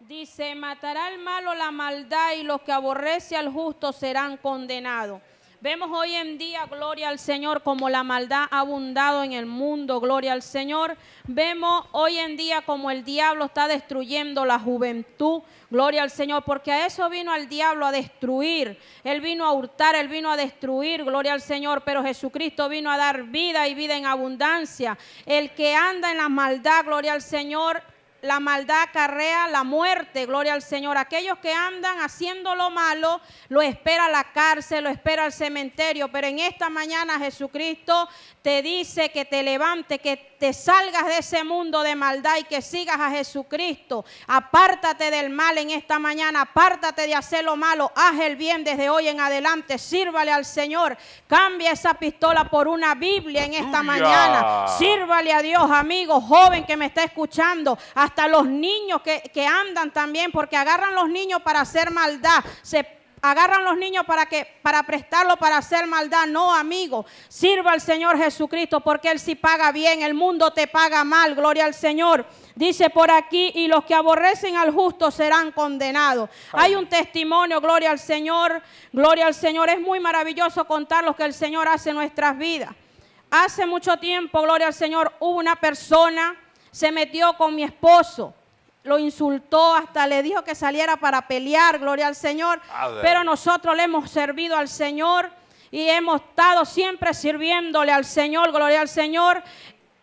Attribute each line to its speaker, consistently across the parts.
Speaker 1: Dice, matará el malo la maldad y los que aborrece al justo serán condenados. Vemos hoy en día, gloria al Señor, como la maldad ha abundado en el mundo, gloria al Señor. Vemos hoy en día como el diablo está destruyendo la juventud, gloria al Señor, porque a eso vino al diablo a destruir. Él vino a hurtar, él vino a destruir, gloria al Señor, pero Jesucristo vino a dar vida y vida en abundancia. El que anda en la maldad, gloria al Señor, la maldad acarrea la muerte, gloria al Señor. Aquellos que andan haciendo lo malo, lo espera la cárcel, lo espera el cementerio, pero en esta mañana Jesucristo te dice que te levante, que te salgas de ese mundo de maldad y que sigas a Jesucristo. Apártate del mal en esta mañana, apártate de hacer lo malo, haz el bien desde hoy en adelante, sírvale al Señor. Cambia esa pistola por una Biblia en esta
Speaker 2: Aleluya.
Speaker 1: mañana. Sírvale a Dios, amigo, joven que me está escuchando, hasta los niños que, que andan también, porque agarran los niños para hacer maldad. Se agarran los niños para que para prestarlo para hacer maldad. No, amigo, sirva al Señor Jesucristo porque él sí paga bien, el mundo te paga mal, gloria al Señor. Dice por aquí, y los que aborrecen al justo serán condenados. Hay un testimonio, gloria al Señor, gloria al Señor. Es muy maravilloso contar lo que el Señor hace en nuestras vidas. Hace mucho tiempo, gloria al Señor, hubo una persona, se metió con mi esposo, lo insultó, hasta le dijo que saliera para pelear, gloria al Señor. Pero nosotros le hemos servido al Señor y hemos estado siempre sirviéndole al Señor, gloria al Señor.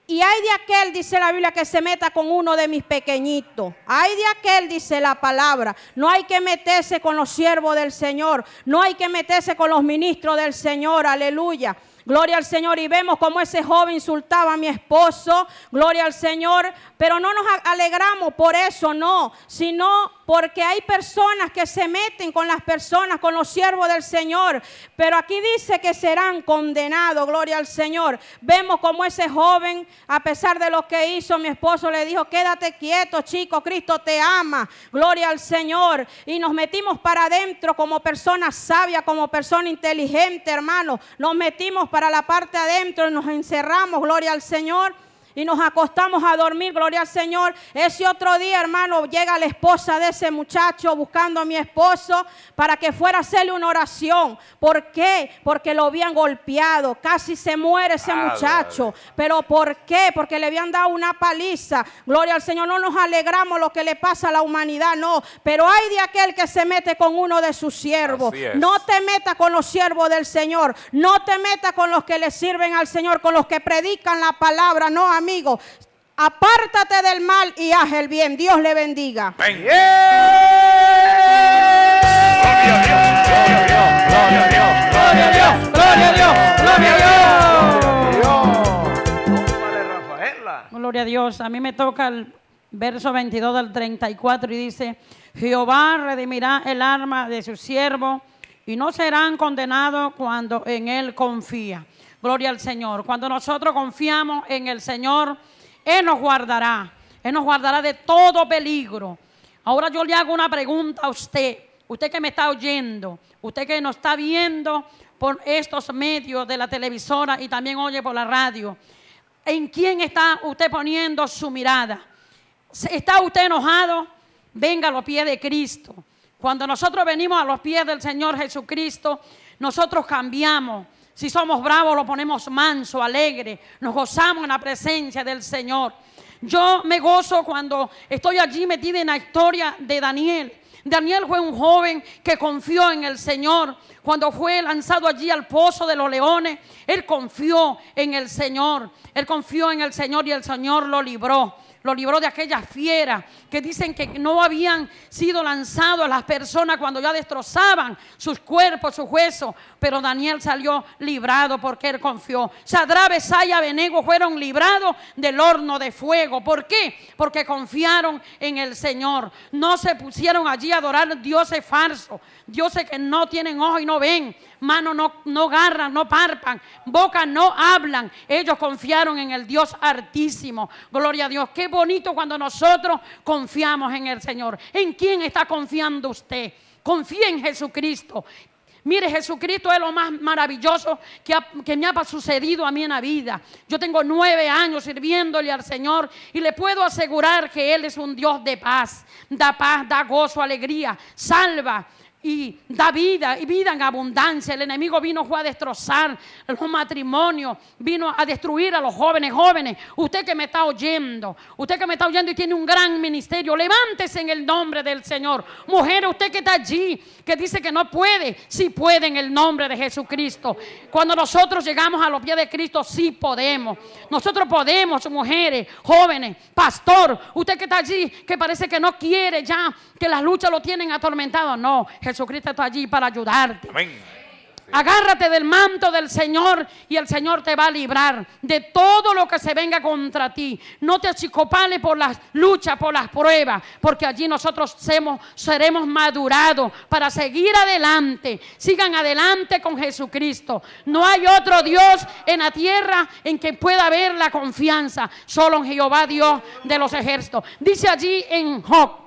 Speaker 1: Y hay de aquel, dice la Biblia, que se meta con uno de mis pequeñitos. Hay de aquel, dice la palabra. No hay que meterse con los siervos del Señor. No hay que meterse con los ministros del Señor. Aleluya. Gloria al Señor. Y vemos cómo ese joven insultaba a mi esposo. Gloria al Señor. Pero no nos alegramos por eso, no. Sino porque hay personas que se meten con las personas, con los siervos del Señor. Pero aquí dice que serán condenados. Gloria al Señor. Vemos como ese joven, a pesar de lo que hizo, mi esposo le dijo, quédate quieto, chico, Cristo te ama. Gloria al Señor. Y nos metimos para adentro como persona sabia, como persona inteligente, hermano. Nos metimos para la parte adentro nos encerramos, gloria al Señor. Y nos acostamos a dormir, gloria al Señor. Ese otro día, hermano, llega la esposa de ese muchacho buscando a mi esposo para que fuera a hacerle una oración. ¿Por qué? Porque lo habían golpeado. Casi se muere ese muchacho. ¿Pero por qué? Porque le habían dado una paliza. Gloria al Señor. No nos alegramos lo que le pasa a la humanidad, no. Pero hay de aquel que se mete con uno de sus siervos. No te metas con los siervos del Señor. No te metas con los que le sirven al Señor, con los que predican la palabra. No, amigo. Apártate del mal y haz el bien. Dios le bendiga.
Speaker 2: Ven. Gloria a Dios, gloria a Dios, gloria a Dios, gloria a Dios, gloria a Dios, gloria a Dios.
Speaker 3: ¿Cómo vale Rafaela?
Speaker 4: Gloria a Dios. A mí me toca el verso 22 del 34 y dice, Jehová redimirá el arma de su siervo y no serán condenados cuando en él confía. Gloria al Señor. Cuando nosotros confiamos en el Señor, Él nos guardará. Él nos guardará de todo peligro. Ahora yo le hago una pregunta a usted. Usted que me está oyendo, usted que nos está viendo por estos medios de la televisora y también oye por la radio. ¿En quién está usted poniendo su mirada? ¿Está usted enojado? Venga a los pies de Cristo. Cuando nosotros venimos a los pies del Señor Jesucristo, nosotros cambiamos. Si somos bravos, lo ponemos manso, alegre. Nos gozamos en la presencia del Señor. Yo me gozo cuando estoy allí metida en la historia de Daniel. Daniel fue un joven que confió en el Señor. Cuando fue lanzado allí al pozo de los leones, él confió en el Señor. Él confió en el Señor y el Señor lo libró. Lo libró de aquella fiera que dicen que no habían sido lanzados a las personas cuando ya destrozaban sus cuerpos, sus huesos. Pero Daniel salió librado porque él confió. Sadra, Besaya y Abenego fueron librados del horno de fuego. ¿Por qué? Porque confiaron en el Señor. No se pusieron allí a adorar dioses falsos, dioses que no tienen ojos y no ven, manos no, no agarran, no parpan, boca no hablan. Ellos confiaron en el Dios Altísimo. Gloria a Dios. Qué bonito cuando nosotros confiamos en el Señor. ¿En quién está confiando usted? Confía en Jesucristo. Mire, Jesucristo es lo más maravilloso que, que me ha sucedido a mí en la vida. Yo tengo nueve años sirviéndole al Señor y le puedo asegurar que Él es un Dios de paz. Da paz, da gozo, alegría, salva y da vida y vida en abundancia. El enemigo vino a destrozar los matrimonios, vino a destruir a los jóvenes. Jóvenes, usted que me está oyendo, usted que me está oyendo y tiene un gran ministerio, levántese en el nombre del Señor. Mujer, usted que está allí, que dice que no puede, sí puede en el nombre de Jesucristo. Cuando nosotros llegamos a los pies de Cristo, sí podemos. Nosotros podemos, mujeres, jóvenes, pastor, usted que está allí, que parece que no quiere ya, que las luchas lo tienen atormentado. No, Jesucristo está allí para ayudarte.
Speaker 2: Amén.
Speaker 4: Agárrate del manto del Señor y el Señor te va a librar de todo lo que se venga contra ti. No te achicopales por las luchas, por las pruebas, porque allí nosotros seremos, seremos madurados para seguir adelante. Sigan adelante con Jesucristo. No hay otro Dios en la tierra en que pueda haber la confianza, solo en Jehová Dios de los ejércitos. Dice allí en Job.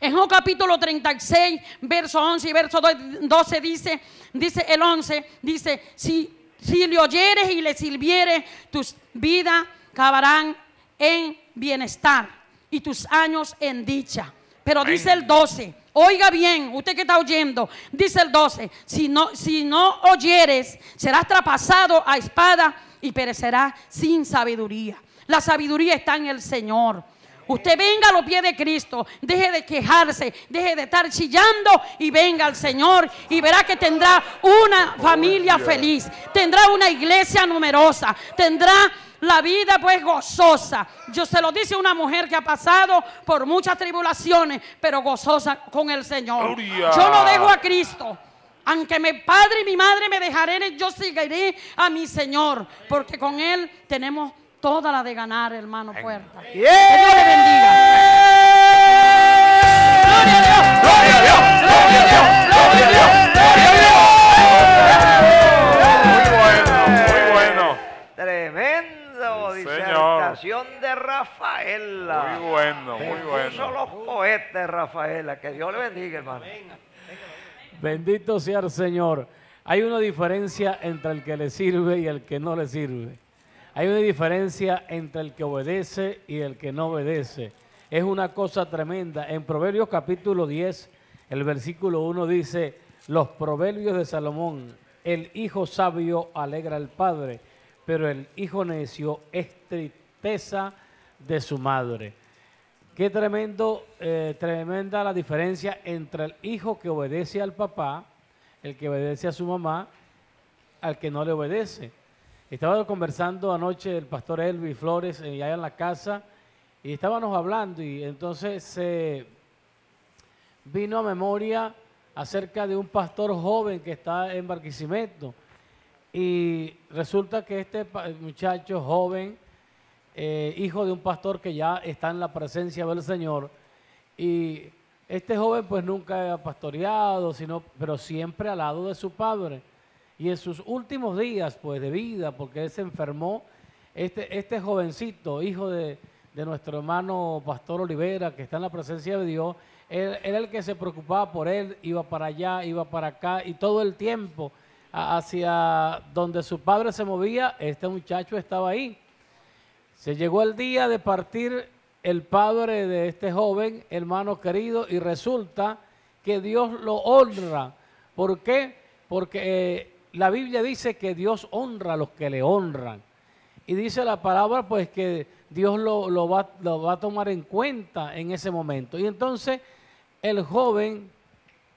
Speaker 4: En Job capítulo 36, verso 11 y verso 12 dice, dice el 11, dice, si, si le oyeres y le sirvieres, tus vidas acabarán en bienestar y tus años en dicha. Pero
Speaker 2: Amén.
Speaker 4: dice el 12, oiga bien, usted que está oyendo, dice el 12, si no, si no oyeres, serás traspasado a espada y perecerás sin sabiduría. La sabiduría está en el Señor. Usted venga a los pies de Cristo, deje de quejarse, deje de estar chillando y venga al Señor y verá que tendrá una familia feliz, tendrá una iglesia numerosa, tendrá la vida pues gozosa. Yo se lo dice una mujer que ha pasado por muchas tribulaciones, pero gozosa con el Señor.
Speaker 2: Gloria.
Speaker 4: Yo no dejo a Cristo. Aunque mi padre y mi madre me dejaré, yo seguiré a mi Señor, porque con Él tenemos toda la de ganar, hermano puerta. Que Dios le bendiga.
Speaker 2: Gloria a Dios. Gloria a Dios. Gloria a Dios. Gloria a Dios. Muy bueno, muy bueno.
Speaker 3: Tremendo
Speaker 2: Sí,
Speaker 3: disertación de Rafaela.
Speaker 2: Muy bueno, muy bueno.
Speaker 3: los poetas, Rafaela. Que Dios le bendiga, hermano.
Speaker 5: Bendito sea el Señor. Hay una diferencia entre el que le sirve y el que no le sirve. Hay una diferencia entre el que obedece y el que no obedece. Es una cosa tremenda. En Proverbios capítulo 10, el versículo 1 dice, los proverbios de Salomón, el hijo sabio alegra al padre, pero el hijo necio es tristeza de su madre. Qué tremendo, eh, tremenda la diferencia entre el hijo que obedece al papá, el que obedece a su mamá, al que no le obedece. Estaba conversando anoche el pastor Elvi Flores eh, allá en la casa y estábamos hablando y entonces se vino a memoria acerca de un pastor joven que está en Barquisimeto y resulta que este pa- muchacho joven eh, hijo de un pastor que ya está en la presencia del Señor. Y este joven pues nunca ha pastoreado, sino, pero siempre al lado de su padre. Y en sus últimos días pues de vida, porque él se enfermó, este, este jovencito, hijo de, de nuestro hermano Pastor Olivera, que está en la presencia de Dios, él, era el que se preocupaba por él, iba para allá, iba para acá, y todo el tiempo hacia donde su padre se movía, este muchacho estaba ahí. Se llegó el día de partir el padre de este joven, hermano querido, y resulta que Dios lo honra. ¿Por qué? Porque eh, la Biblia dice que Dios honra a los que le honran. Y dice la palabra pues que Dios lo, va, va a tomar en cuenta en ese momento. Y entonces el joven,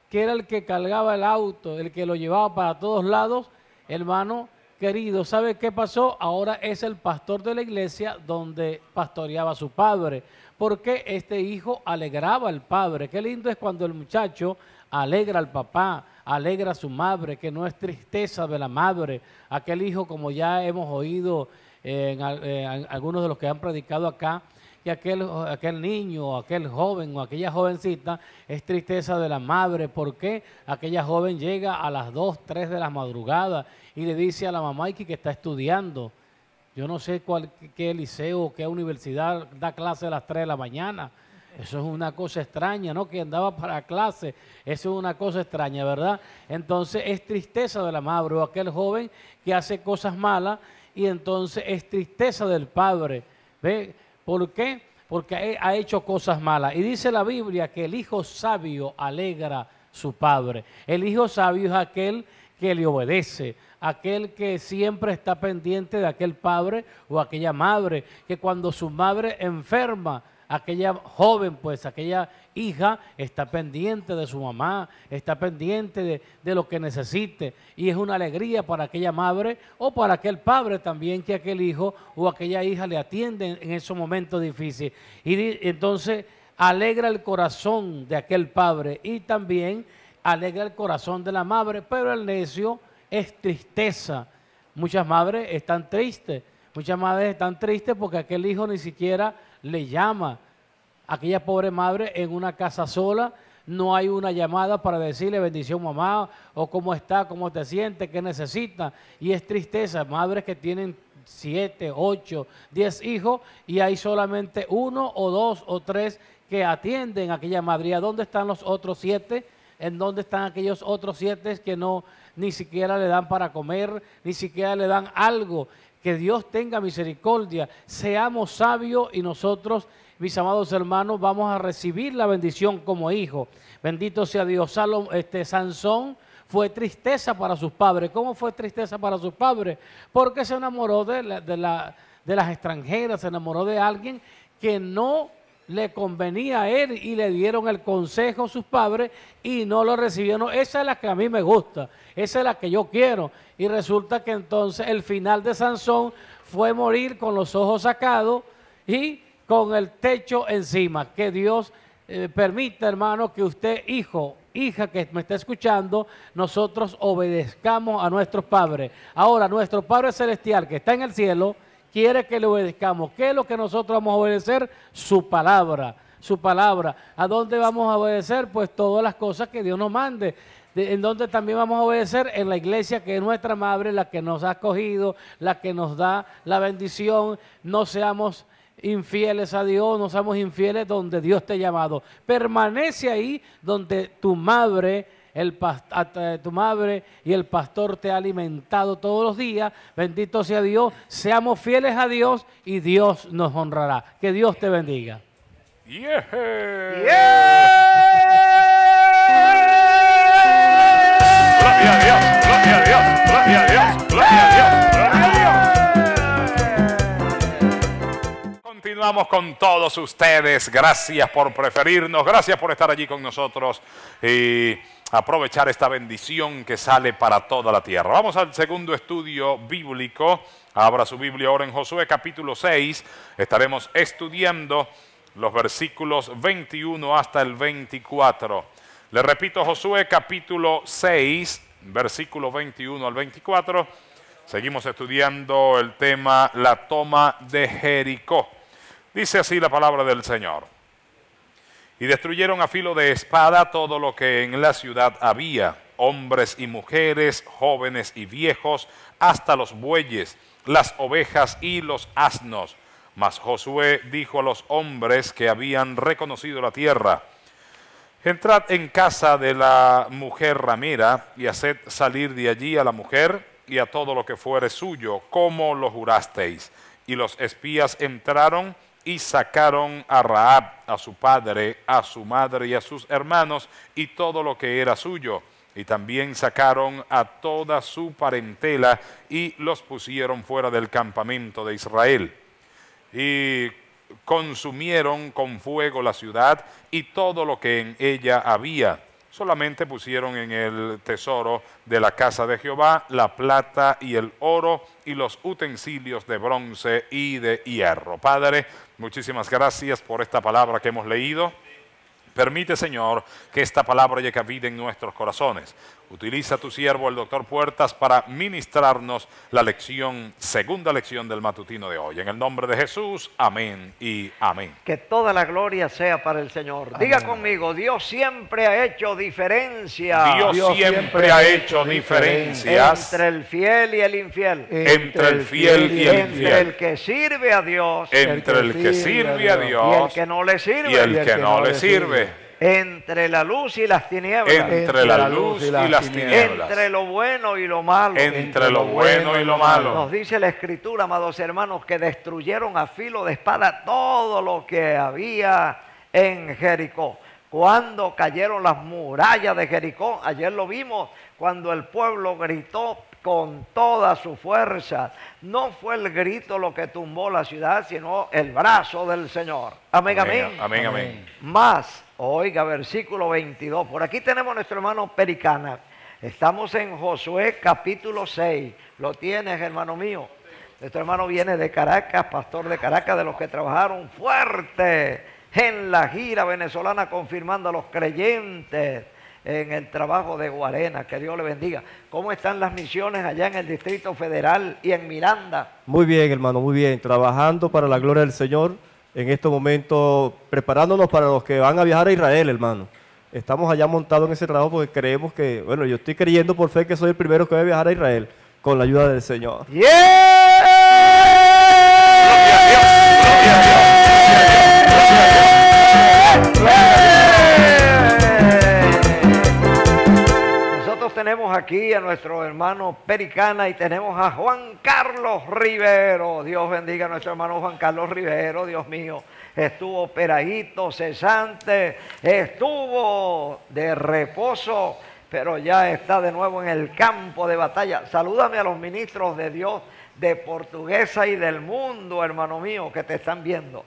Speaker 5: que era el que cargaba el auto, el que lo llevaba para todos lados, hermano querido, ¿sabe qué pasó? Ahora es el pastor de la iglesia donde pastoreaba a su padre, porque este hijo alegraba al padre. Qué lindo es cuando el muchacho alegra al papá, alegra a su madre, que no es tristeza de la madre. Aquel hijo, como ya hemos oído eh, eh, en algunos de los que han predicado acá, y aquel, aquel niño, o aquel joven o aquella jovencita es tristeza de la madre. ¿Por qué? Aquella joven llega a las 2, 3 de la madrugada y le dice a la mamá "Iki, que está estudiando. Yo no sé cuál, qué liceo, qué universidad da clase a las 3 de la mañana. Eso es una cosa extraña, ¿no? Que andaba para clase. Eso es una cosa extraña, ¿verdad? Entonces es tristeza de la madre o aquel joven que hace cosas malas y entonces es tristeza del padre. ¿Ve? ¿Por qué? Porque ha hecho cosas malas. Y dice la Biblia que el hijo sabio alegra su padre. El hijo sabio es aquel que le obedece, aquel que siempre está pendiente de aquel padre o aquella madre, que cuando su madre enferma, aquella joven, pues aquella hija está pendiente de su mamá, está pendiente de, lo que necesite y es una alegría para aquella madre o para aquel padre también que aquel hijo o aquella hija le atienden en esos momentos difíciles. Y entonces alegra el corazón de aquel padre y también alegra el corazón de la madre, pero el necio es tristeza. Muchas madres están tristes, muchas madres están tristes porque aquel hijo ni siquiera le llama. Aquella pobre madre en una casa sola, no hay una llamada para decirle bendición mamá o cómo está, cómo te sientes, qué necesita. Y es tristeza, madres que tienen siete, ocho, diez hijos y hay solamente uno o dos o tres que atienden a aquella madre. dónde están los otros siete? ¿En dónde están aquellos otros siete que no ni siquiera le dan para comer, ni siquiera le dan algo? Que Dios tenga misericordia. Seamos sabios y nosotros, mis amados hermanos, vamos a recibir la bendición como hijos. Bendito sea Dios. este, Sansón fue tristeza para sus padres. ¿Cómo fue tristeza para sus padres? Porque se enamoró de, de las extranjeras, se enamoró de alguien que no le convenía a él y le dieron el consejo a sus padres y no lo recibieron. Esa es la que a mí me gusta, esa es la que yo quiero. Y resulta que entonces el final de Sansón fue morir con los ojos sacados y con el techo encima. Que Dios eh, permita, hermano, que usted, hijo, hija que me está escuchando, nosotros obedezcamos a nuestros padres. Ahora, nuestro Padre Celestial que está en el cielo, quiere que le obedezcamos. ¿Qué es lo que nosotros vamos a obedecer? Su palabra, su palabra. ¿A dónde vamos a obedecer? Pues todas las cosas que Dios nos mande. en dónde también vamos a obedecer en la iglesia que es nuestra madre, la que nos ha escogido, la que nos da la bendición. No seamos infieles a Dios, no seamos infieles donde Dios te ha llamado. Permanece ahí donde tu madre el tu madre y el pastor te ha alimentado todos los días. Bendito sea Dios. Seamos fieles a Dios y Dios nos honrará. Que Dios te bendiga.
Speaker 2: Yeah. Con todos ustedes. Gracias por preferirnos, gracias por estar allí con nosotros. Y aprovechar esta bendición que sale para toda la tierra. Vamos al segundo estudio bíblico. Abra su Biblia ahora en Josué capítulo 6. Estaremos estudiando los versículos 21 hasta el 24. Le repito, Josué capítulo 6, versículo 21 al 24. Seguimos estudiando el tema la toma de Jericó. Dice así la palabra del Señor y destruyeron a filo de espada todo lo que en la ciudad había, hombres y mujeres, jóvenes y viejos, hasta los bueyes, las ovejas y los asnos. Mas Josué dijo a los hombres que habían reconocido la tierra, Entrad en casa de la mujer ramera y haced salir de allí a la mujer y a todo lo que fuere suyo, como lo jurasteis. Y los espías entraron y sacaron a Raab, a su padre, a su madre y a sus hermanos y todo lo que era suyo. Y también sacaron a toda su parentela y los pusieron fuera del campamento de Israel. Y consumieron con fuego la ciudad y todo lo que en ella había solamente pusieron en el tesoro de la casa de Jehová la plata y el oro y los utensilios de bronce y de hierro. Padre, muchísimas gracias por esta palabra que hemos leído. Permite, Señor, que esta palabra llegue a vida en nuestros corazones. Utiliza a tu siervo, el doctor Puertas, para ministrarnos la lección, segunda lección del matutino de hoy. En el nombre de Jesús, amén y amén.
Speaker 3: Que toda la gloria sea para el Señor. Diga conmigo, Dios siempre ha hecho diferencia
Speaker 2: Dios,
Speaker 6: Dios
Speaker 2: siempre
Speaker 6: siempre
Speaker 2: ha hecho diferencias
Speaker 3: entre el fiel y el infiel.
Speaker 2: entre el fiel y el
Speaker 3: entre el
Speaker 2: infiel,
Speaker 3: que sirve a Dios
Speaker 2: entre el que sirve a
Speaker 3: y el
Speaker 2: Dios
Speaker 3: que no le sirve.
Speaker 2: y el que no le sirve,
Speaker 3: Entre la luz y las tinieblas.
Speaker 2: entre la luz y las tinieblas,
Speaker 3: entre lo bueno y lo malo.
Speaker 2: entre lo bueno y lo malo.
Speaker 3: Nos dice la escritura, amados hermanos, que destruyeron a filo de espada todo lo que había en Jericó. Cuando cayeron las murallas de Jericó, ayer lo vimos, cuando el pueblo gritó con toda su fuerza. No fue el grito lo que tumbó la ciudad, sino el brazo del Señor. Amén, amén.
Speaker 2: Amén, amén.
Speaker 3: Más, oiga, versículo 22. Por aquí tenemos nuestro hermano Pericana. Estamos en Josué capítulo 6. Lo tienes, hermano mío. Nuestro hermano viene de Caracas, pastor de Caracas, de los que trabajaron fuerte en la gira venezolana confirmando a los creyentes en el trabajo de Guarena. Que Dios le bendiga. ¿Cómo están las misiones allá en el Distrito Federal y en Miranda?
Speaker 6: Muy bien, hermano, muy bien. Trabajando para la gloria del Señor. En estos momentos, preparándonos para los que van a viajar a Israel, hermano. Estamos allá montados en ese trabajo porque creemos que, bueno, yo estoy creyendo por fe que soy el primero que va a viajar a Israel con la ayuda del Señor.
Speaker 3: Aquí a nuestro hermano Pericana y tenemos a Juan Carlos Rivero. Dios bendiga a nuestro hermano Juan Carlos Rivero, Dios mío. Estuvo operadito, cesante, estuvo de reposo, pero ya está de nuevo en el campo de batalla. Salúdame a los ministros de Dios de Portuguesa y del mundo, hermano mío, que te están viendo.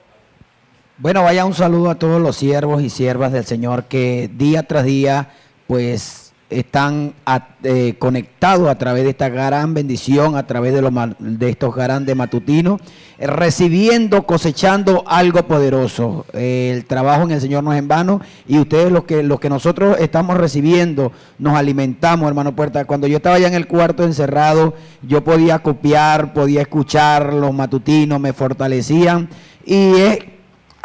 Speaker 7: Bueno, vaya un saludo a todos los siervos y siervas del Señor que día tras día, pues están eh, conectados a través de esta gran bendición, a través de, los de estos grandes matutinos, eh, recibiendo, cosechando algo poderoso. El trabajo en el Señor no es en vano y ustedes los que, los que nosotros estamos recibiendo, nos alimentamos, hermano Puerta. Cuando yo estaba allá en el cuarto encerrado, yo podía copiar, podía escuchar los matutinos, me fortalecían y es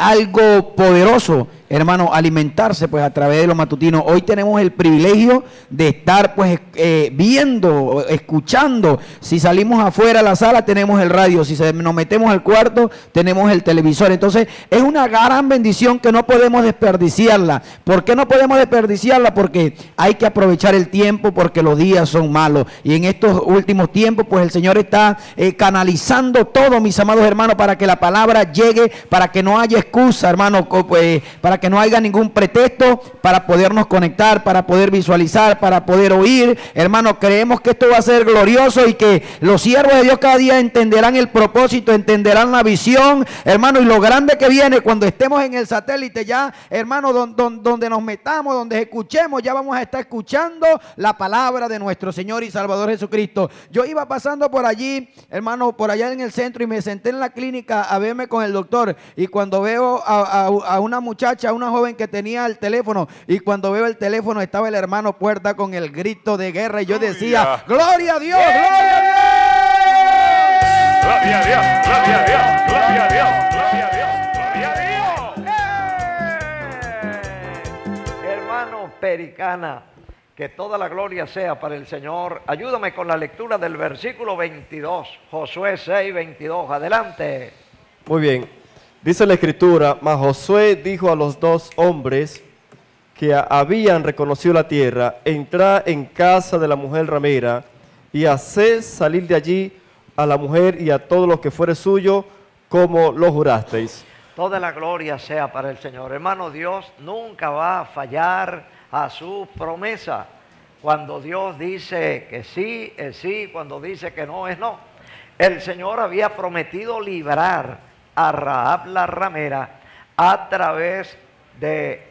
Speaker 7: algo poderoso, hermano, alimentarse pues a través de los matutinos. Hoy tenemos el privilegio de estar pues eh, viendo, escuchando. Si salimos afuera a la sala tenemos el radio, si nos metemos al cuarto tenemos el televisor. Entonces es una gran bendición que no podemos desperdiciarla. ¿Por qué no podemos desperdiciarla? Porque hay que aprovechar el tiempo porque los días son malos. Y en estos últimos tiempos pues el Señor está eh, canalizando todo, mis amados hermanos, para que la palabra llegue, para que no haya excusa, hermano, pues, para que no haya ningún pretexto para podernos conectar, para poder visualizar, para poder oír. Hermano, creemos que esto va a ser glorioso y que los siervos de Dios cada día entenderán el propósito, entenderán la visión, hermano, y lo grande que viene cuando estemos en el satélite ya, hermano, don- don- donde nos metamos, donde escuchemos, ya vamos a estar escuchando la palabra de nuestro Señor y Salvador Jesucristo. Yo iba pasando por allí, hermano, por allá en el centro y me senté en la clínica a verme con el doctor y cuando veo a una muchacha, a una joven que tenía el teléfono y cuando veo el teléfono estaba el hermano Puerta con el grito de guerra y yo decía, gloria a Dios, gloria a Dios.
Speaker 2: Gloria a Dios, gloria a Dios, gloria a Dios, gloria a Dios, gloria a Dios.
Speaker 3: Hermano Pericana, que toda la gloria sea para el Señor. Ayúdame con la lectura del versículo 22, Josué 6, 22. Adelante.
Speaker 6: Muy bien. Dice la escritura, mas Josué dijo a los dos hombres que habían reconocido la tierra, entrad en casa de la mujer ramera y haced salir de allí a la mujer y a todo lo que fuere suyo, como lo jurasteis.
Speaker 3: Toda la gloria sea para el Señor. Hermano, Dios nunca va a fallar a su promesa. Cuando Dios dice que sí, es sí. Cuando dice que no, es no. El Señor había prometido librar a Rahab la ramera a través de,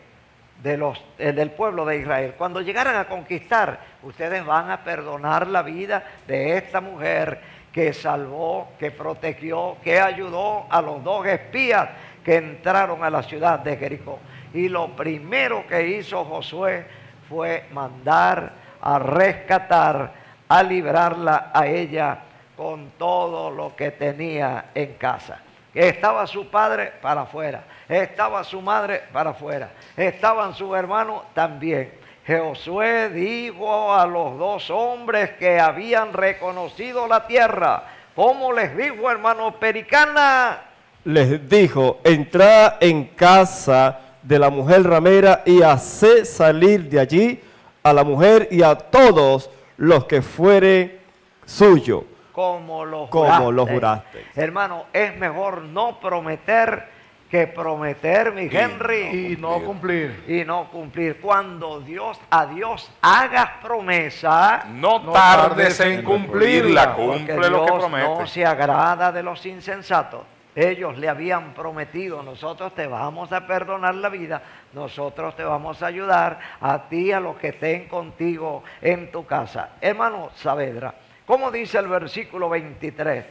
Speaker 3: de los, eh, del pueblo de Israel. Cuando llegaran a conquistar, ustedes van a perdonar la vida de esta mujer que salvó, que protegió, que ayudó a los dos espías que entraron a la ciudad de Jericó. Y lo primero que hizo Josué fue mandar a rescatar, a librarla a ella con todo lo que tenía en casa. Estaba su padre para afuera, estaba su madre para afuera, estaban sus hermanos también. Josué dijo a los dos hombres que habían reconocido la tierra, ¿cómo les dijo hermano Pericana?
Speaker 6: Les dijo, entrad en casa de la mujer ramera y haced salir de allí a la mujer y a todos los que fuere suyo.
Speaker 3: Como lo
Speaker 6: Como
Speaker 3: juraste.
Speaker 6: lo juraste.
Speaker 3: Hermano, es mejor no prometer que prometer, mi Henry,
Speaker 8: Y no cumplir.
Speaker 3: y no cumplir. Cuando Dios a Dios hagas promesa,
Speaker 2: No,
Speaker 8: No
Speaker 2: tardes
Speaker 8: tardes
Speaker 2: en cumplirla, cumple lo que promete.
Speaker 3: no se agrada de los insensatos. Ellos le habían prometido, nosotros te vamos a perdonar la vida, nosotros te vamos a ayudar a ti, a los que estén contigo en tu casa. Hermano Saavedra, ¿cómo dice el versículo 23?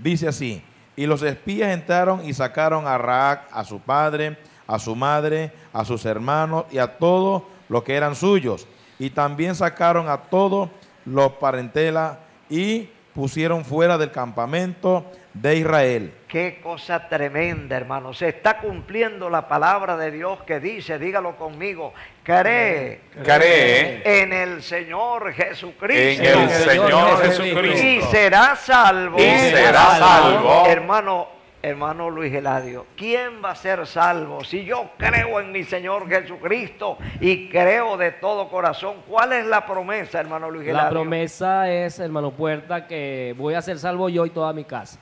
Speaker 9: Dice así, y los espías entraron y sacaron a Raak, a su padre, a su madre, a sus hermanos y a todos los que eran suyos. Y también sacaron a todos los parentelas y pusieron fuera del campamento de Israel.
Speaker 3: Qué cosa tremenda, hermano. Se está cumpliendo la palabra de Dios que dice, dígalo conmigo, cree
Speaker 2: Cree
Speaker 3: en el Señor Jesucristo.
Speaker 2: en el
Speaker 8: Señor Jesucristo.
Speaker 3: y será salvo.
Speaker 2: Y será salvo.
Speaker 3: Hermano, hermano Luis Eladio, ¿quién va a ser salvo? Si yo creo en mi Señor Jesucristo y creo de todo corazón, ¿cuál es la promesa, hermano Luis
Speaker 10: La
Speaker 3: Eladio?
Speaker 10: promesa es, hermano Puerta, que voy a ser salvo yo y toda mi casa.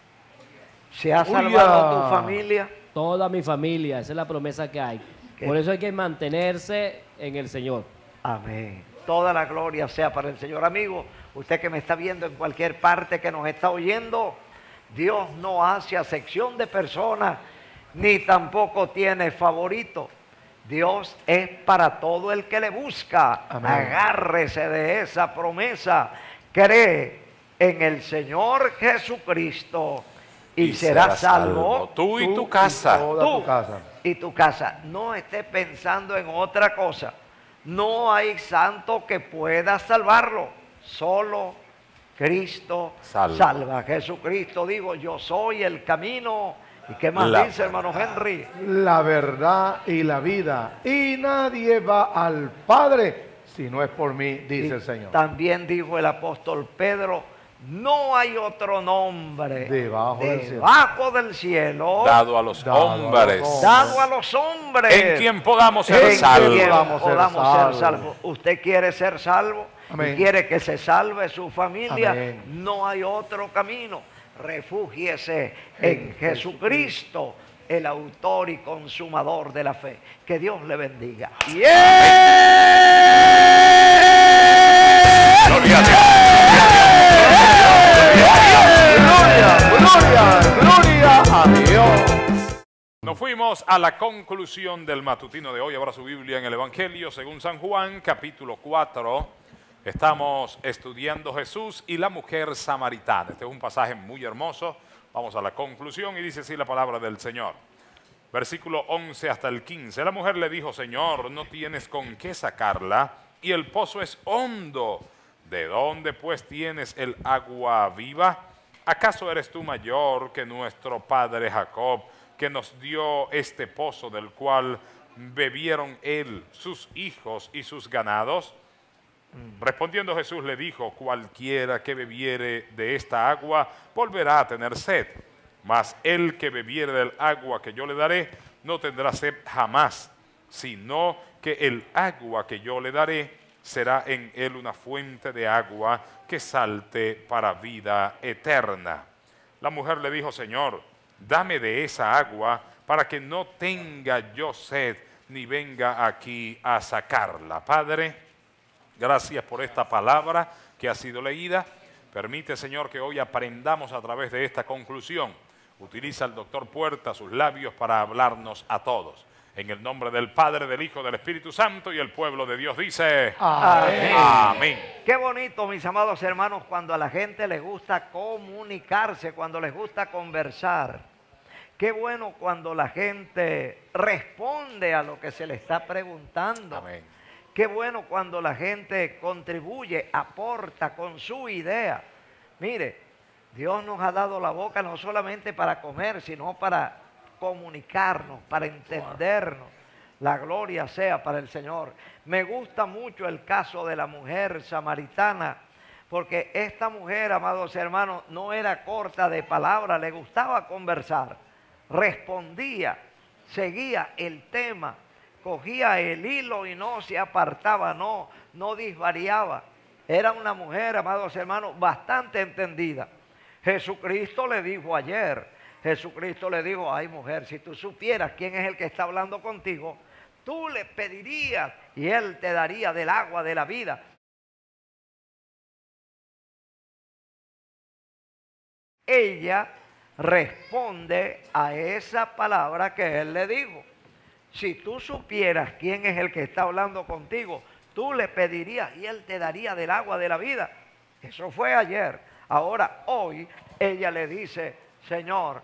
Speaker 3: ¿Se ha salvado tu familia?
Speaker 10: Toda mi familia, esa es la promesa que hay.
Speaker 3: ¿Qué?
Speaker 10: Por eso hay que mantenerse en el Señor.
Speaker 3: Amén. Toda la gloria sea para el Señor. Amigo, usted que me está viendo en cualquier parte que nos está oyendo, Dios no hace acepción de personas, ni tampoco tiene favorito. Dios es para todo el que le busca.
Speaker 8: Amén.
Speaker 3: Agárrese de esa promesa. Cree en el Señor Jesucristo y, será salvo
Speaker 2: Tú y tu casa.
Speaker 8: Toda
Speaker 3: Tú
Speaker 8: tu casa.
Speaker 3: y tu casa. No esté pensando en otra cosa. No hay santo que pueda salvarlo. Solo Cristo
Speaker 2: Salva.
Speaker 3: salva. Jesucristo digo, yo soy el camino. ¿Y qué más
Speaker 2: La
Speaker 3: dice, hermano Henry?
Speaker 8: La verdad y la vida. Y nadie va al Padre si no es por mí, dice
Speaker 3: Y
Speaker 8: el Señor.
Speaker 3: También dijo el apóstol Pedro, no hay otro nombre
Speaker 8: Debajo del cielo.
Speaker 3: debajo del cielo
Speaker 2: Dado a los
Speaker 8: Dado
Speaker 2: hombres.
Speaker 8: hombres.
Speaker 3: dado a los hombres.
Speaker 2: En quien podamos ser
Speaker 3: en quien
Speaker 2: salvos.
Speaker 8: Podamos ser
Speaker 3: podamos ser
Speaker 8: salvos.
Speaker 3: salvos. Usted quiere ser salvo
Speaker 8: Amén.
Speaker 3: y quiere que se salve su familia.
Speaker 8: Amén.
Speaker 3: No hay otro camino. Refúgiese en Jesucristo, el autor y consumador de la fe. Que Dios le bendiga.
Speaker 2: Gloria Nos fuimos a la conclusión del matutino de hoy. Ahora su Biblia en el Evangelio según San Juan, capítulo 4. Estamos estudiando Jesús y la mujer samaritana. Este es un pasaje muy hermoso. Vamos a la conclusión y dice así la palabra del Señor. Versículo 11 hasta el 15. La mujer le dijo, Señor, no tienes con qué sacarla y el pozo es hondo. ¿De dónde pues tienes el agua viva? ¿Acaso eres tú mayor que nuestro padre Jacob, que nos dio este pozo del cual bebieron él, sus hijos y sus ganados? Respondiendo Jesús le dijo, cualquiera que bebiere de esta agua volverá a tener sed, mas el que bebiere del agua que yo le daré no tendrá sed jamás, sino que el agua que yo le daré será en él una fuente de agua que salte para vida eterna. La mujer le dijo, Señor, dame de esa agua para que no tenga yo sed ni venga aquí a sacarla. Padre, Gracias por esta palabra que ha sido leída. Permite, Señor, que hoy aprendamos a través de esta conclusión. Utiliza el doctor Puerta sus labios para hablarnos a todos. En el nombre del Padre, del Hijo, del Espíritu Santo y el pueblo de Dios dice,
Speaker 3: Amén.
Speaker 2: Amén.
Speaker 3: Qué bonito, mis amados hermanos, cuando a la gente les gusta comunicarse, cuando les gusta conversar. Qué bueno cuando la gente responde a lo que se le está preguntando.
Speaker 2: Amén.
Speaker 3: Qué bueno cuando la gente contribuye, aporta con su idea. Mire, Dios nos ha dado la boca no solamente para comer, sino para comunicarnos, para entendernos. La gloria sea para el Señor. Me gusta mucho el caso de la mujer samaritana, porque esta mujer, amados hermanos, no era corta de palabra, le gustaba conversar, respondía, seguía el tema, cogía el hilo y no se apartaba, no, no disvariaba. Era una mujer, amados hermanos, bastante entendida. Jesucristo le dijo ayer, Jesucristo le dijo, ay mujer, si tú supieras quién es el que está hablando contigo, tú le pedirías y él te daría del agua de la vida. Ella responde a esa palabra que él le dijo. Si tú supieras quién es el que está hablando contigo, tú le pedirías y él te daría del agua de la vida. Eso fue ayer. Ahora, hoy, ella le dice, Señor,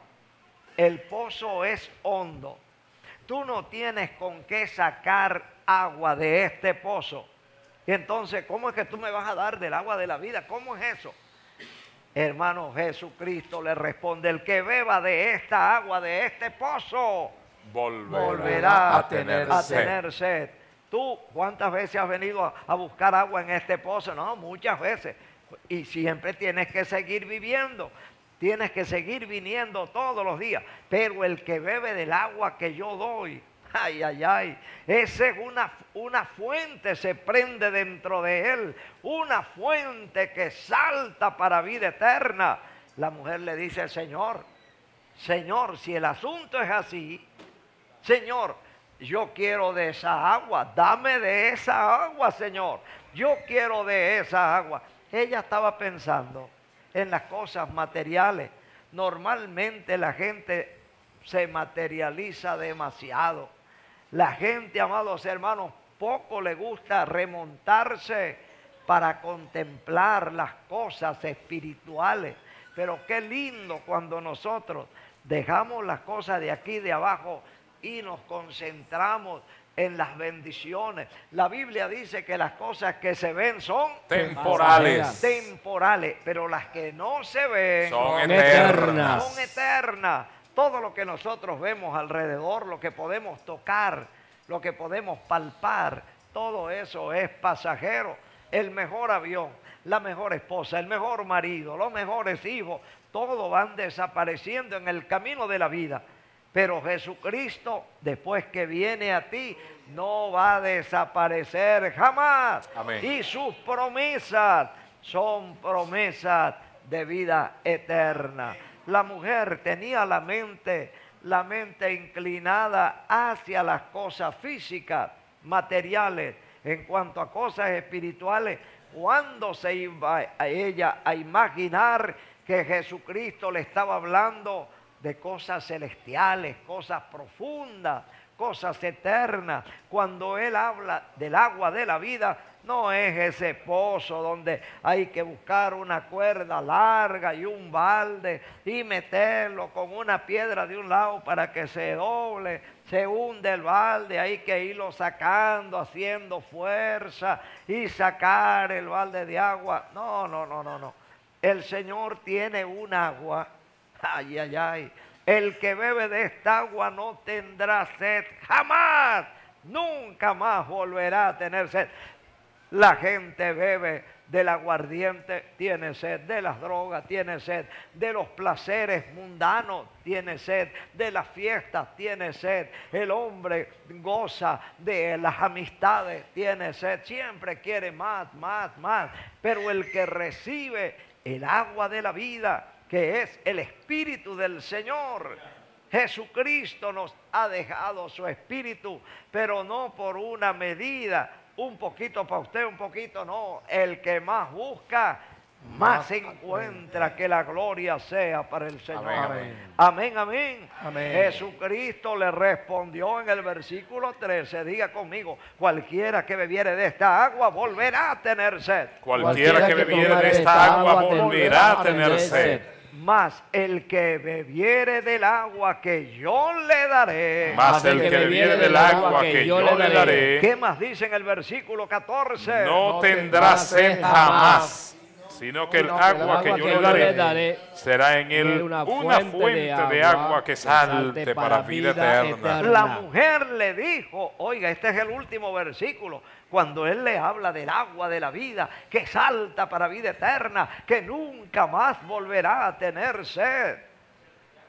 Speaker 3: el pozo es hondo. Tú no tienes con qué sacar agua de este pozo. Y entonces, ¿cómo es que tú me vas a dar del agua de la vida? ¿Cómo es eso? Hermano Jesucristo le responde, el que beba de esta agua, de este pozo,
Speaker 2: Volverá,
Speaker 3: volverá
Speaker 2: a tener
Speaker 3: a
Speaker 2: sed.
Speaker 3: tener sed. Tú, ¿cuántas veces has venido a, a buscar agua en este pozo? No, muchas veces. Y siempre tienes que seguir viviendo. Tienes que seguir viniendo todos los días. Pero el que bebe del agua que yo doy, ay, ay, ay, esa es una, una fuente, se prende dentro de él. Una fuente que salta para vida eterna. La mujer le dice al Señor, Señor, si el asunto es así, Señor, yo quiero de esa agua, dame de esa agua, Señor. Yo quiero de esa agua. Ella estaba pensando en las cosas materiales. Normalmente la gente se materializa demasiado. La gente, amados hermanos, poco le gusta remontarse para contemplar las cosas espirituales. Pero qué lindo cuando nosotros dejamos las cosas de aquí, de abajo, y nos concentramos en las bendiciones. La Biblia dice que las cosas que se ven son
Speaker 2: Temporales.
Speaker 3: temporales, pero las que no se ven
Speaker 2: Son eternas.
Speaker 3: son eternas. Todo lo que nosotros vemos alrededor, lo que podemos tocar, lo que podemos palpar, todo eso es pasajero. El mejor avión, la mejor esposa, el mejor marido, los mejores hijos, todo van desapareciendo en el camino de la vida. Pero Jesucristo, después que viene a ti, no va a desaparecer jamás.
Speaker 2: Amén.
Speaker 3: Y sus promesas son promesas de vida eterna. La mujer tenía la mente, la mente inclinada hacia las cosas físicas, materiales, en cuanto a cosas espirituales. Cuando se iba a ella a imaginar que Jesucristo le estaba hablando de cosas celestiales, cosas profundas, cosas eternas. Cuando Él habla del agua de la vida, no es ese pozo donde hay que buscar una cuerda larga y un balde y meterlo con una piedra de un lado para que se doble, se hunde el balde, hay que irlo sacando, haciendo fuerza y sacar el balde de agua. No, no, no, no, no. El Señor tiene un agua Ay, ay, ay. El que bebe de esta agua no tendrá sed jamás. Nunca más volverá a tener sed. La gente bebe del aguardiente, tiene sed, de las drogas, tiene sed, de los placeres mundanos, tiene sed, de las fiestas, tiene sed. El hombre goza de las amistades, tiene sed, siempre quiere más, más, más. Pero el que recibe el agua de la vida, que es el Espíritu del Señor. Jesucristo nos ha dejado su Espíritu, pero no por una medida, un poquito para usted, un poquito no. El que más busca, más encuentra que la gloria sea para el Señor.
Speaker 2: Amén,
Speaker 3: Amén, amén.
Speaker 8: Amén.
Speaker 3: Jesucristo le respondió en el versículo 13, diga conmigo, cualquiera que bebiere de esta agua volverá a tener sed.
Speaker 2: Cualquiera que bebiere de esta agua volverá a tener sed.
Speaker 3: Mas el que bebiere del agua que yo le daré.
Speaker 2: Mas el que bebiere del agua que yo le daré,
Speaker 3: ¿Qué más dice en el versículo 14?
Speaker 2: no tendrá sed jamás, sino que el agua que yo le daré será en él una fuente de agua que salte para vida eterna.
Speaker 3: La mujer le dijo, oiga, este es el último versículo, cuando él le habla del agua de la vida que salta para vida eterna, que nunca más volverá a tener sed.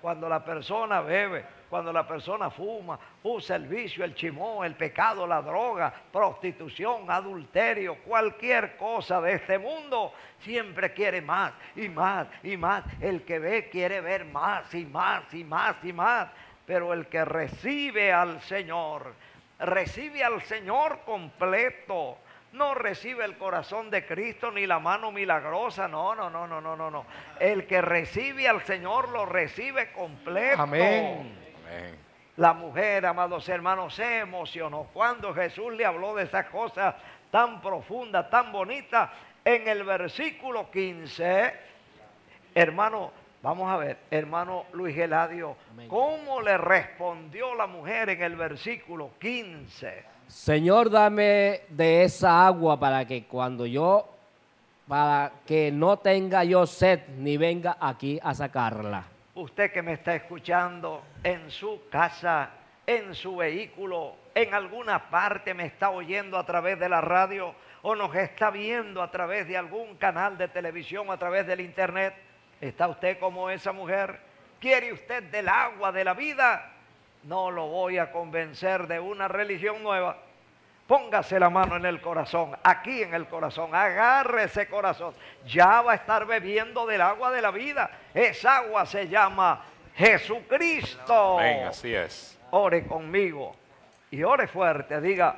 Speaker 3: Cuando la persona bebe, cuando la persona fuma, usa el vicio, el chimón, el pecado, la droga, prostitución, adulterio, cualquier cosa de este mundo, siempre quiere más y más y más. El que ve quiere ver más y más y más y más. Pero el que recibe al Señor, recibe al Señor completo. No recibe el corazón de Cristo ni la mano milagrosa. No, no, no, no, no, no, no. El que recibe al Señor lo recibe completo.
Speaker 8: Amén.
Speaker 3: La mujer, amados hermanos, se emocionó cuando Jesús le habló de esas cosas tan profundas, tan bonitas. En el versículo 15, hermano, vamos a ver, hermano Luis Geladio, ¿cómo le respondió la mujer en el versículo 15?
Speaker 10: Señor, dame de esa agua para que cuando yo, para que no tenga yo sed ni venga aquí a sacarla.
Speaker 3: Usted que me está escuchando en su casa, en su vehículo, en alguna parte me está oyendo a través de la radio o nos está viendo a través de algún canal de televisión, a través del internet. ¿Está usted como esa mujer? ¿Quiere usted del agua de la vida? No lo voy a convencer de una religión nueva. Póngase la mano en el corazón, aquí en el corazón, agarre ese corazón. Ya va a estar bebiendo del agua de la vida. Esa agua se llama Jesucristo.
Speaker 2: Amén, así es.
Speaker 3: Ore conmigo y ore fuerte. Diga,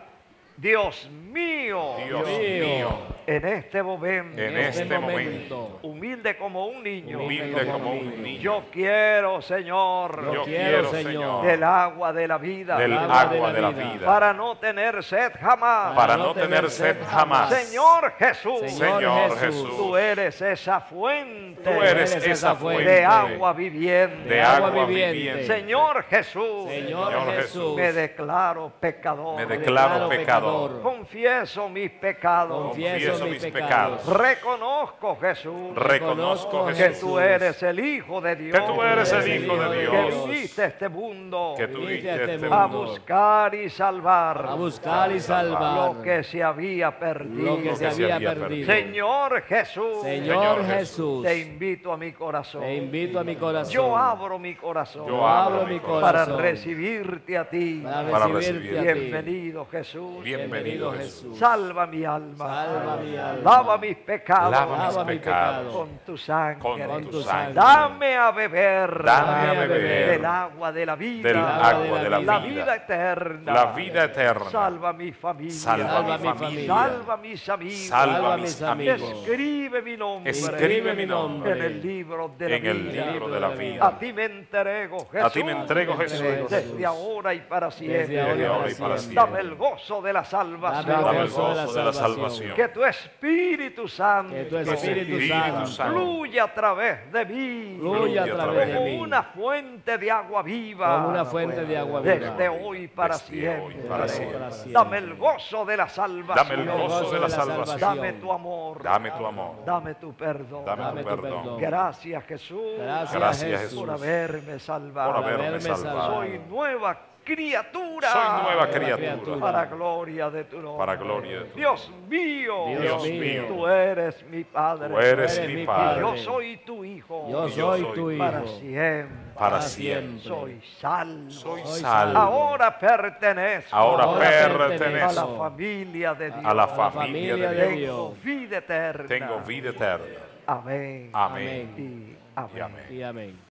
Speaker 3: Dios mío,
Speaker 2: Dios mío,
Speaker 3: en este momento,
Speaker 2: en este momento,
Speaker 3: humilde como un niño,
Speaker 2: humilde como un niño,
Speaker 3: yo quiero, Señor,
Speaker 2: yo quiero, Señor,
Speaker 3: del agua de la vida,
Speaker 2: del agua de la vida,
Speaker 3: para no tener sed jamás,
Speaker 2: para no tener sed jamás.
Speaker 3: Señor Jesús,
Speaker 2: Señor Jesús,
Speaker 3: tú eres esa fuente,
Speaker 2: tú eres esa fuente.
Speaker 3: De agua viviente,
Speaker 2: de agua viviente.
Speaker 3: Señor Jesús,
Speaker 10: Señor Jesús,
Speaker 3: me declaro pecador,
Speaker 2: me declaro pecador.
Speaker 3: Confieso mis pecados.
Speaker 2: Confieso mis pecados.
Speaker 3: Reconozco, Jesús.
Speaker 2: Reconozco,
Speaker 3: que tú eres el Hijo de Dios.
Speaker 2: Que tú eres el Hijo de Dios.
Speaker 3: Que viniste a este mundo.
Speaker 2: Que tú viniste a este
Speaker 3: a
Speaker 2: mundo.
Speaker 3: buscar y salvar.
Speaker 10: A buscar y salvar
Speaker 3: Lo que se había perdido.
Speaker 10: lo que se había perdido.
Speaker 3: Señor Jesús.
Speaker 10: Señor Jesús,
Speaker 3: Te invito a mi corazón.
Speaker 10: te invito a mi corazón.
Speaker 3: Yo abro mi corazón.
Speaker 2: Yo abro mi
Speaker 3: para recibirte a ti.
Speaker 10: para recibirte a ti.
Speaker 3: Bienvenido Jesús.
Speaker 2: Bienvenido Jesús.
Speaker 3: Salva mi alma.
Speaker 10: Salva mi alma.
Speaker 3: Lava mis pecados.
Speaker 2: Lava mis pecados.
Speaker 3: Con tu sangre.
Speaker 2: Con
Speaker 10: tu sangre.
Speaker 3: Dame a beber.
Speaker 2: Dame a
Speaker 3: del
Speaker 2: beber
Speaker 3: agua de la vida.
Speaker 2: del agua de la
Speaker 3: La
Speaker 2: vida.
Speaker 3: vida eterna.
Speaker 2: La vida eterna.
Speaker 3: Salva mi familia.
Speaker 2: Salva mi
Speaker 10: mi
Speaker 2: familia.
Speaker 3: Salva mis amigos.
Speaker 2: Salva mis amigos.
Speaker 3: Escribe mi nombre.
Speaker 2: Escribe mi nombre
Speaker 3: en el libro de la
Speaker 2: en el
Speaker 3: vida.
Speaker 2: libro de la
Speaker 3: A
Speaker 2: vida.
Speaker 3: ti me entrego, Jesús.
Speaker 2: A ti me entrego, Jesús.
Speaker 3: Desde ahora y para siempre.
Speaker 10: Desde ahora
Speaker 2: y para
Speaker 3: Dame
Speaker 2: siempre.
Speaker 3: el gozo de la salvación.
Speaker 2: Dame el
Speaker 10: gozo de la
Speaker 2: gozo de la
Speaker 10: salvación.
Speaker 3: Que tu Espíritu Santo
Speaker 10: Que tu
Speaker 2: Que tu
Speaker 10: Espíritu
Speaker 2: Espíritu
Speaker 10: Santo
Speaker 3: fluye a través de mí.
Speaker 10: fluye a través de
Speaker 3: como
Speaker 10: mí.
Speaker 3: una fuente de agua viva.
Speaker 10: Como una fuente de agua viva.
Speaker 3: Desde hoy para
Speaker 2: Desde
Speaker 3: siempre.
Speaker 2: hoy para siempre.
Speaker 10: Para siempre.
Speaker 3: Dame el gozo de la salvación.
Speaker 2: Dame el gozo de la salvación.
Speaker 3: Dame tu amor.
Speaker 2: Dame tu amor.
Speaker 3: Dame tu perdón.
Speaker 2: Dame tu.
Speaker 3: Gracias Jesús.
Speaker 10: Gracias,
Speaker 2: Gracias,
Speaker 10: Jesús.
Speaker 3: por haberme salvado.
Speaker 2: Por haberme salvado.
Speaker 3: Soy nueva criatura.
Speaker 2: Soy nueva
Speaker 10: criatura.
Speaker 3: Para gloria de tu nombre.
Speaker 2: Para gloria de tu
Speaker 3: Dios mío.
Speaker 10: Dios
Speaker 2: mío.
Speaker 3: Tú eres mi Padre.
Speaker 2: Tú eres mi Padre.
Speaker 3: yo soy tu hijo.
Speaker 10: Yo soy tu
Speaker 3: para
Speaker 10: hijo.
Speaker 3: siempre.
Speaker 2: Para siempre.
Speaker 3: Soy salvo.
Speaker 2: Soy salvo.
Speaker 3: Ahora pertenezco
Speaker 2: Ahora
Speaker 10: Ahora
Speaker 3: a la
Speaker 2: pertenezco
Speaker 3: familia de Dios.
Speaker 2: a la
Speaker 10: familia
Speaker 2: de Dios.
Speaker 3: Tengo vida eterna.
Speaker 2: Tengo vida eterna.
Speaker 3: Amén. Amén.
Speaker 2: Y amén.
Speaker 10: Y amén.